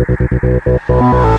Woo!